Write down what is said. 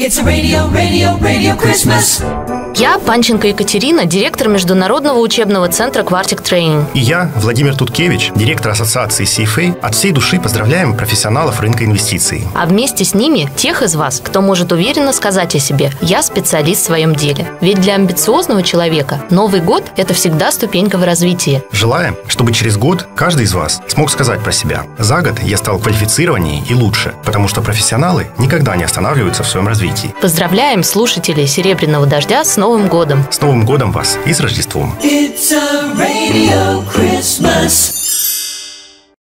It's a radio, radio, radio Christmas. Я Панченко Екатерина, директор Международного учебного центра Quartic Training. И я, Владимир Туткевич, директор ассоциации CFA, от всей души поздравляем профессионалов рынка инвестиций. А вместе с ними тех из вас, кто может уверенно сказать о себе «я специалист в своем деле». Ведь для амбициозного человека Новый год – это всегда ступенька в развитии. Желаем, чтобы через год каждый из вас смог сказать про себя «за год я стал квалифицированнее и лучше», потому что профессионалы никогда не останавливаются в своем развитии. Поздравляем слушателей «Серебряного дождя» с Новым годом! С Новым годом вас и с Рождеством! It's a radio.